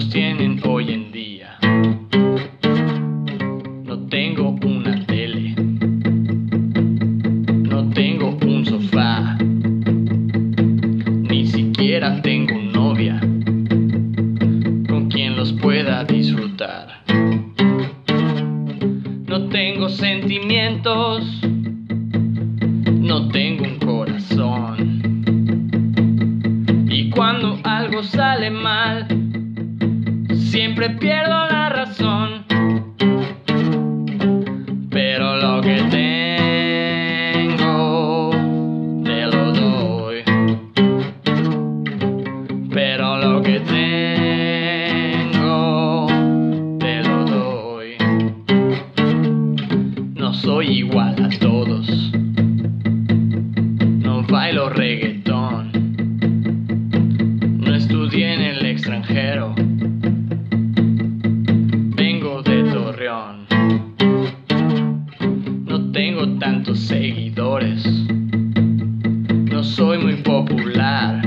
sostienen hoy en día. No tengo una tele, no tengo un sofá, ni siquiera tengo novia con quien los pueda disfrutar. No tengo sentimientos, no tengo un corazón. Y cuando algo sale mal, siempre pierdo la razón. Pero lo que tengo, te lo doy. Pero lo que tengo, te lo doy. No soy igual a todos. No bailo reggaetón. No estudié en el extranjero. Seguidores. No soy muy popular.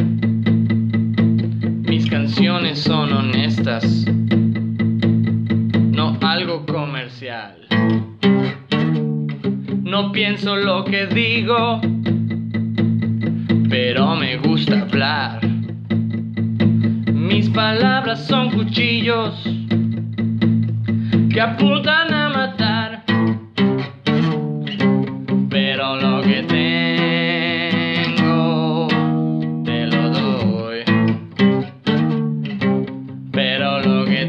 Mis canciones son honestas. No algo comercial. No pienso lo que digo, pero me gusta hablar. Mis palabras son cuchillos que apuntan a matar. Que tengo, te lo doy. Pero lo que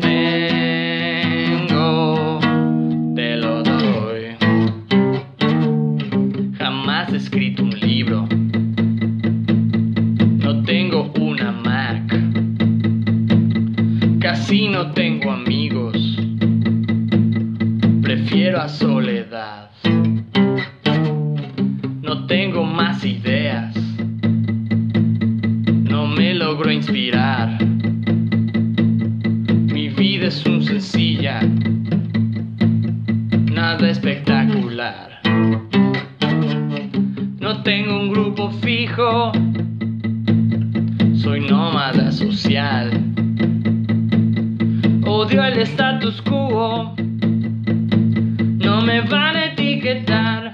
tengo, te lo doy. Jamás he escrito un libro. No tengo una Mac. Casi no tengo amigos. Prefiero a soledad. Tengo más ideas. No me logro inspirar. Mi vida es un sencilla. Nada espectacular. No tengo un grupo fijo. Soy nómada social. Odio el status quo. No me van a etiquetar.